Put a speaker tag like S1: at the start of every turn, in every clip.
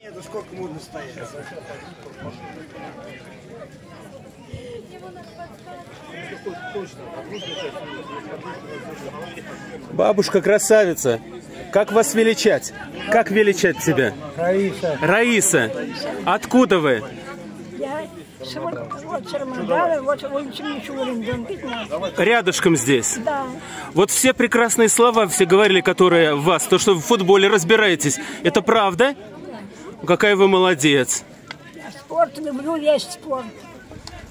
S1: Нет, сколько можно стоять?
S2: Бабушка красавица. Как вас величать? Как величать тебя?
S1: Раиса.
S2: Раиса. Откуда вы? Рядышком здесь?
S3: Да.
S2: Вот все прекрасные слова, все говорили, которые вас, то, что в футболе разбираетесь, это правда? Да. Какая вы молодец.
S3: Я спорт люблю, весь спорт.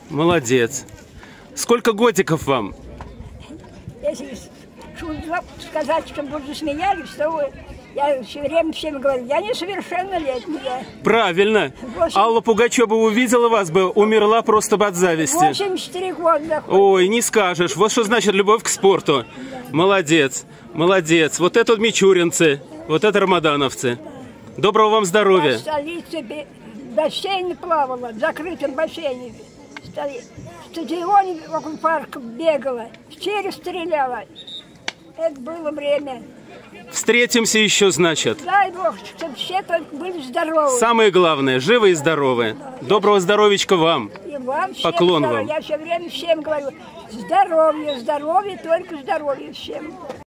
S2: Молодец. Сколько годиков вам?
S3: 10 чудо сказать, что буду смеялись, что вы... Я все время всем говорю, я несовершеннолетняя.
S2: Правильно.
S3: 8...
S2: Алла Пугачева увидела вас бы, умерла просто бы от зависти.
S3: 84 года.
S2: Ой, не скажешь. Вот что значит любовь к спорту. Да. Молодец, молодец. Вот это мичуринцы, вот это рамадановцы. Да. Доброго вам здоровья.
S3: В столице бассейн плавала, в закрытом бассейне. В стадионе вокруг парка бегала, в стреляла. Это было время.
S2: Встретимся еще, значит.
S3: Дай Бог, чтобы все были здоровы.
S2: Самое главное, живы и здоровы. Доброго здоровичка вам.
S3: И вам всем
S2: Поклон
S3: здоровья.
S2: вам.
S3: Я все время всем говорю, здоровье, здоровье, только здоровье всем.